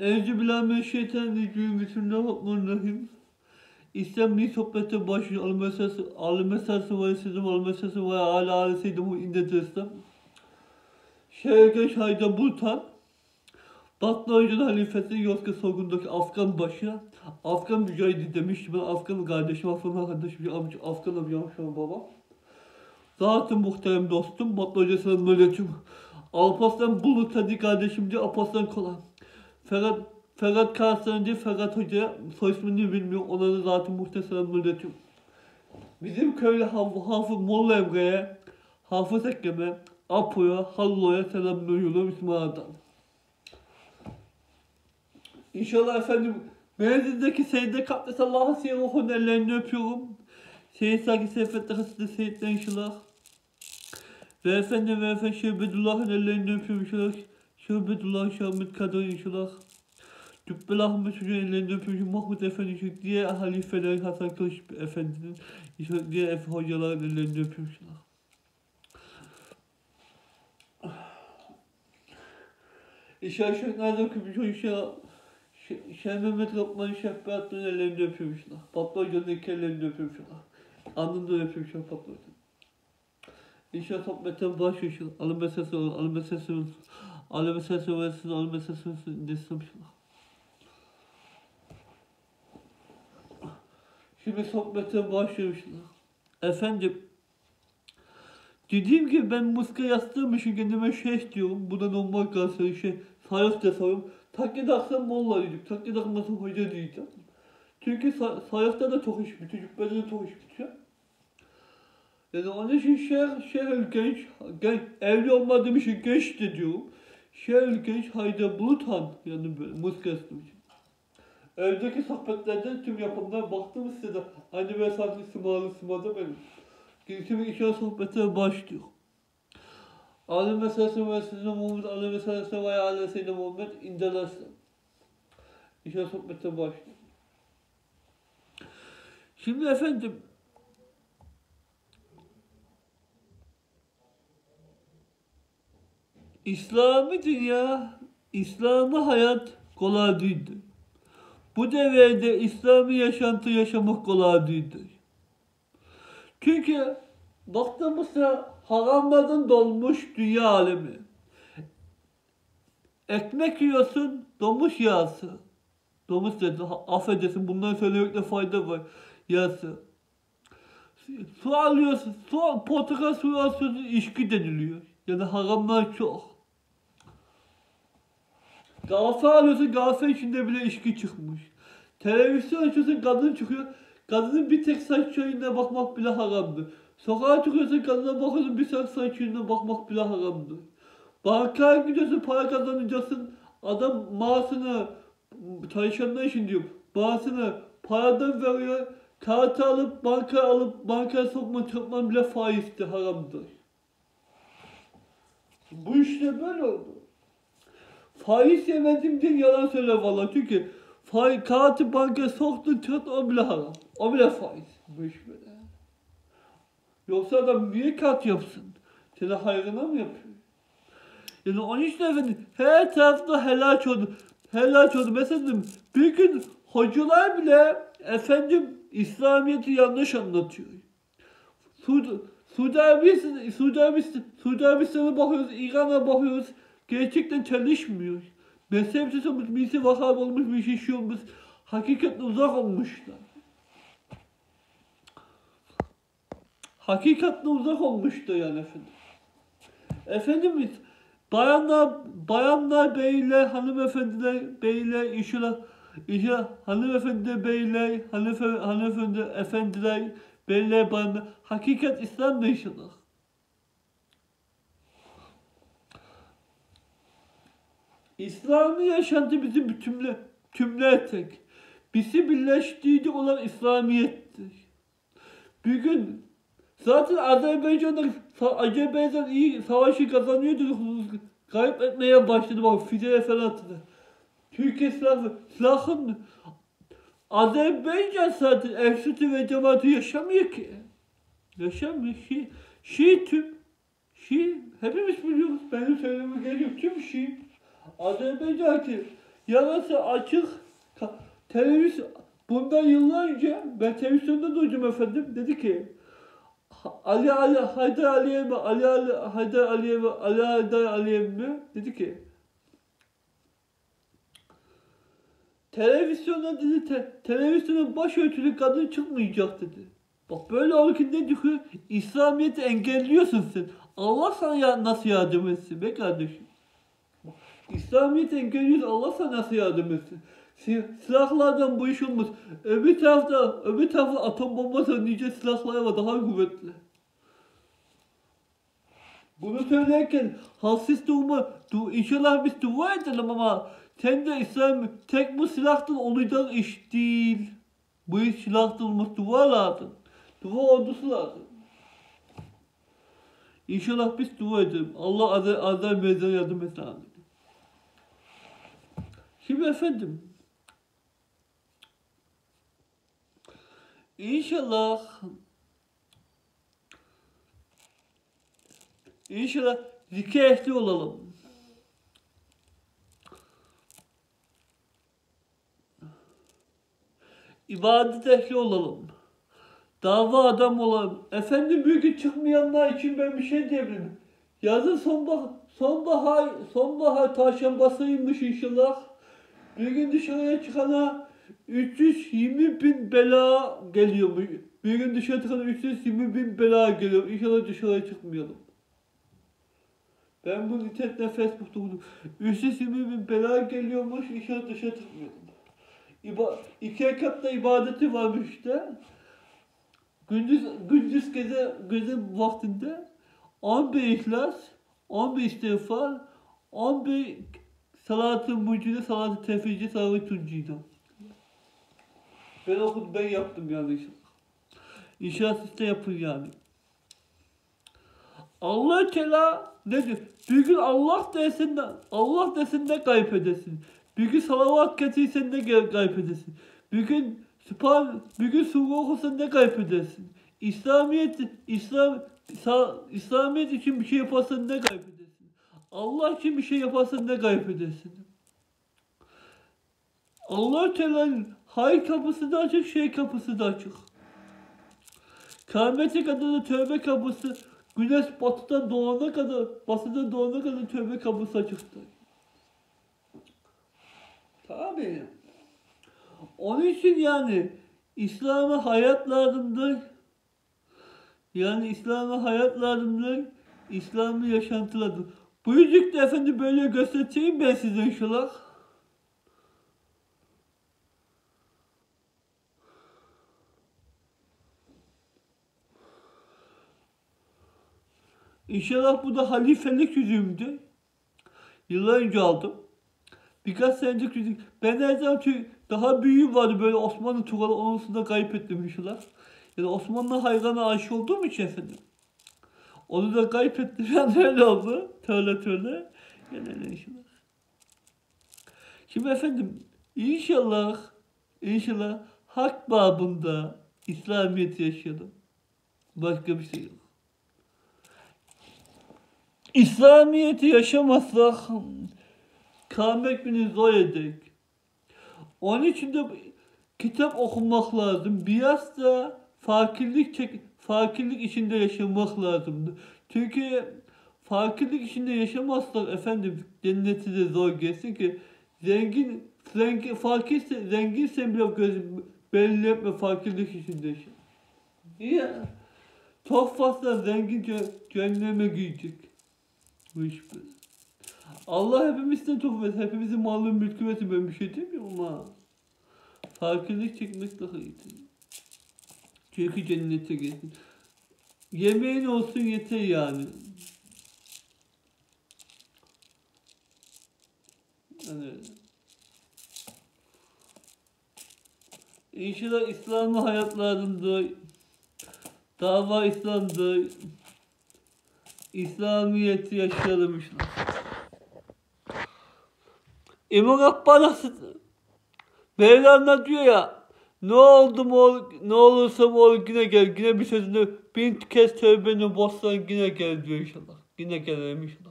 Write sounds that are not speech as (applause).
Euzubillahimineşşeytanirracim. Bismillahirrahmanirrahim. İslam'ın sohbete başlıyor. Al-Mesası, ve Seyyidum, Al-Mesası ve Ala Ali Seyyidum İndet İslam. Şehirge Şahide Bultan. Batlı Hoca'nın halifesi Yozgat Sorgun'daki Afgan başı. Afgan mücahidi demiş. Ben Afgan kardeşim, Afgan kardeşim, amca, Afgan amcam şu an babam. Zaten muhterem dostum. Batlı Hoca selamünaleyküm. aleyküm. Alparslan Bulut hadi kardeşim diye Alparslan Kola. Ferhat Ferhat Karslan diye Ferhat Hoca soy ismini bilmiyor. Ona da zaten muhteşem milletim. Bizim köylü Haf Hafız Molla Emre'ye, Hafız Ekrem'e, Apo'ya, Hallo'ya selamlıyorum İsmail'den. İnşallah efendim Mezindeki Seyyid'e Kaptes Allah'a siye ruhun ellerini öpüyorum. Seyyid Saki Seyfet'te Hasıda Seyyid'den inşallah. Ve efendim ve efendim Şehbedullah'ın ellerini öpüyorum inşallah. Şehbedullah Şahmet Kadir inşallah. Dübbel Ahmet Hoca'nın ellerini öpüyorum. Mahmut Efendi inşallah. Diğer halifeler Hasan Kılıç Efendi'nin diğer efe hocaların inşallah. İnşallah Şeyh Nazım Kıbrıs inşallah. Şeyh Mehmet Berat'ın ellerini öpüyorum inşallah. Patlı Hoca'nın iki inşallah. Alnından öpüyorum inşallah Patlı Hoca'nın. İnşallah sohbetten başlıyor inşallah. Alın meselesi olur, alın meselesi olur. Alın meselesi versin, alın meselesi versin. Desem inşallah. Şimdi sohbetten başlıyor inşallah. Efendim, dediğim gibi ben muska yastığım için kendime şeyh diyorum. Bu da normal kalsın şey. Sayık da sayıyorum. Takkid aksam molla dedik. Takkid akmasam hoca diyeceğim. Çünkü say sayıkta da çok iş bitiyor. Cübbede de çok iş bitiyor. Yani onun için şehir, şehir genç, genç, evli olmadığım için genç de diyorum. Şehir genç hayda bulutan yani böyle için. Evdeki sohbetlerden tüm yapımdan baktım size de hani böyle sanki sımalı sımada benim. Şimdi işe sohbete başlıyor. Ali meselesi ve Seyyidina Muhammed, Ali meselesi ve Ali Seyyidina Muhammed indelerse. İşe sohbete başlıyor. Şimdi efendim, İslami dünya, İslami hayat kolay değildir. Bu devirde İslami yaşantı yaşamak kolay değildir. Çünkü baktığımızda haramlardan dolmuş dünya alemi. Ekmek yiyorsun, domuz yağsı. Domuz dedi, affedersin bundan söylemekte fayda var. Yağsı. Su alıyorsun, su, portakal suyu alıyorsun, içki deniliyor. Yani haramlar çok. Kahve alıyorsun, kahve içinde bile içki çıkmış. Televizyon açıyorsun, kadın çıkıyor. Kadının bir tek saç çayına bakmak bile haramdır. Sokağa çıkıyorsun kadına bakıyorsun bir tek saç çayına bakmak bile haramdır. Bankaya gidiyorsun para kazanacaksın. Adam maaşını çalışanlar için diyor. Maaşını paradan veriyor. Kağıt alıp banka alıp bankaya sokma çakman bile faizdir haramdır. Bu işte böyle oldu. Faiz yemedim diye yalan söyle valla çünkü faiz, kağıtı bankaya soktun çıkart o bile haram. O bile faiz. Bu iş böyle. Yoksa adam niye kağıt yapsın? Seni hayrına mı yapıyor? Yani onun için efendim her tarafta helal oldu. Helal oldu. Mesela bir gün hocalar bile efendim İslamiyet'i yanlış anlatıyor. Suud Suudi Arabistan, Suudi Arabistan, Suudi Arabistan'a bakıyoruz, İran'a bakıyoruz. Gerçekten çalışmıyor. Mezhepsiz birisi vahab olmuş, bir şey olmuş. Hakikaten uzak olmuşlar. Hakikatle uzak olmuştu yani efendim. Efendimiz bayanlar, bayanlar beyler, hanımefendiler beyler, işler, işler, hanımefendi beyler, hanıfe, hanımefendi efendiler, beyler, bayanlar. Hakikat İslam inşallah. İslami yaşantı bizim bütünle, tümler tek. Bizi birleştirici olan İslamiyettir. Bir gün zaten Azerbaycan'da Azerbaycan iyi savaşı kazanıyordu. Kayıp etmeye başladı bak Fidel falan attı. Türkiye silahı, silahın Azerbaycan zaten Efsut'u ve cemaati yaşamıyor ki. Yaşamıyor. Şi, Şii tüm. Şii. Hepimiz biliyoruz. Benim söylemem gerek yok. Tüm Şii. Azerbaycan ki yarası açık. Televizyon bundan yıllar önce ben televizyonda duydum efendim. Dedi ki Ali Ali Haydar Aliyev mi? Ali Ali Haydar Aliyev mi? Ali Haydar Aliyev mi? Dedi ki Televizyonda dedi te, televizyonun başörtülü kadın çıkmayacak dedi. Bak böyle ne diyor? İslamiyet'i engelliyorsun sen. Allah sana ya, nasıl yardım etsin be kardeşim? Bak, İslamiyet'i engelliyorsun. Allah sana yardım etsin? Si- Silahlardan bu iş olmaz. Öbür tarafta, öbür tarafta atom bombası nice silahlar var daha kuvvetli. Bunu söylerken halsiz durma, du, inşallah biz dua edelim ama sen de İslam tek bu silahtan olacak iş değil. Bu iş silahtan dua lazım. Dua ordusu lazım. İnşallah biz dua edelim. Allah azar mezar yardım etsin. Şimdi efendim, İnşallah İnşallah zikir ehli olalım. İbadet ehli olalım. Dava adam olalım. Efendim bugün çıkmayanlar için ben bir şey diyebilirim. Yazın sonbahar, sonbahar, sonbahar taşambasıymış inşallah. Bir gün dışarıya çıkana 320 bin bela geliyormuş. Bir gün dışarı çıkana 320 bin bela geliyor. İnşallah dışarıya çıkmayalım. Ben bunu internetten Facebook'ta buldum. 320 bin bela geliyormuş. İnşallah dışarı çıkmayalım. İba iki rekatta ibadeti varmış işte. Gündüz, gündüz gece, gece vaktinde 11 ihlas, 11 istiğfar, 11 salat-ı mucide, salat-ı tefrici, salat-ı tuncide. Ben okudum, ben yaptım yani siz de yapın yani. Allah Teala ne diyor? Bir gün Allah desin de, Allah desin de kaybedesin. Bir gün salavat getirsen de ge- kaybedesin. Bir gün Sübhan, bir gün sure okusan ne kaybedesin. İslamiyet, İslam, İslamiyet için bir şey yaparsan ne kaybedesin. Allah için bir şey yaparsan ne kaybedesin. Allah Teala'nın hayır kapısı da açık, şey kapısı da açık. Kıyamete kadar da tövbe kapısı, güneş batıdan doğana kadar, batıdan doğana kadar tövbe kapısı açıktır. Tabii. Onun için yani İslam'a hayat lazımdır. Yani İslam'a hayat lazımdır. İslam'ı yaşantı lazım. Bu yüzük de efendim böyle göstereyim ben size inşallah. İnşallah bu da halifelik yüzüğümdü. Yıllar önce aldım. Birkaç senedir yüzük. Ben her zaman daha büyüğü vardı böyle Osmanlı tuğalı onun da kaybettim inşallah. Yani Osmanlı hayranı aşık olduğum için efendim. Onu da kaybettim. (laughs) Yani öyle oldu. Töle töle. Öyle inşallah. Şimdi efendim inşallah inşallah hak babında İslamiyet yaşayalım. Başka bir şey yok. İslamiyet'i yaşamazsak kıyamet günü zor edecek. Onun için de kitap okumak lazım. Biraz da fakirlik çek fakirlik içinde yaşamak lazım. Çünkü fakirlik içinde yaşamazsak efendim cenneti de zor gelsin ki zengin zengin fakirse zenginsen bile göz belli etme fakirlik içinde yaşa. Ya çok fazla zengin ce- cehenneme girecek. Bu iş böyle. Allah hepimizden çok versin. Hepimizin malını mülkü versin. Ben bir şey demiyorum ama. Fakirlik çekmek daha iyidir. Çünkü cennete gelsin. Yemeğin olsun yeter yani. Yani. İnşallah İslam'ı hayatlarında dava İslam'dır. İslamiyet'i yaşayalım inşallah. İmam Abbas Mevlana diyor ya ne oldu mu ne olursa ol yine gel yine bir sözünü bin kez tövbeni bozsan yine gel diyor inşallah. Yine gelelim inşallah.